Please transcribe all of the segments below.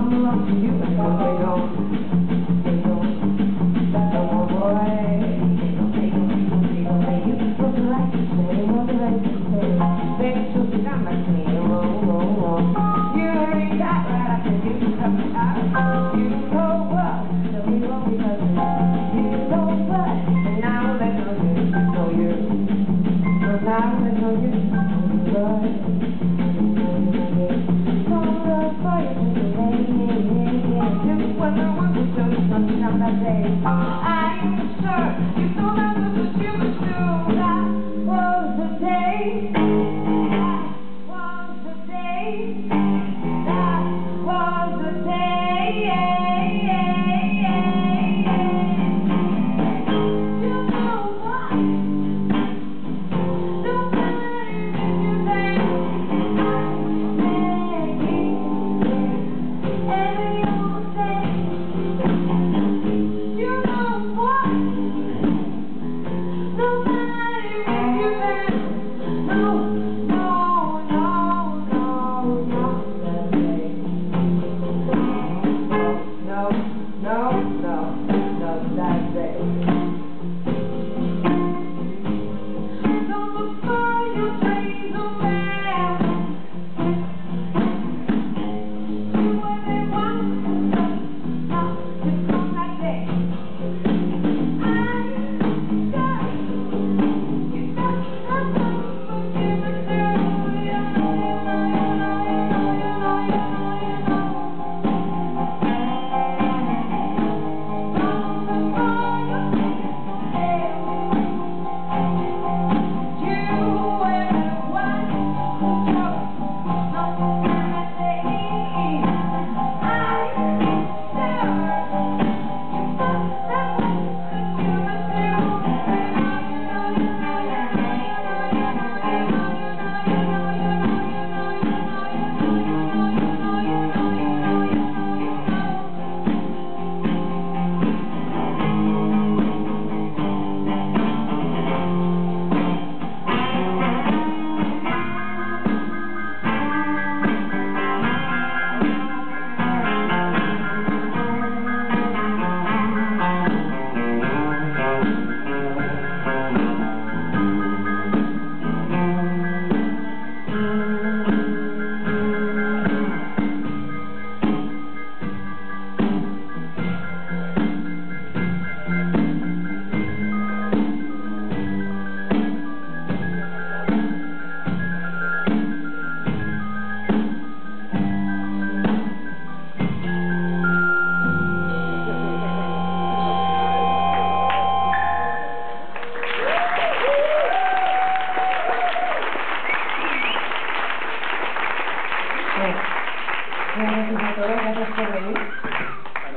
I'm lucky you. day. I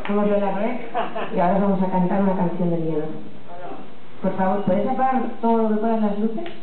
somos los red y ahora vamos a cantar una canción de miedo. Por favor, ¿puedes apagar todo, lo que todas las luces?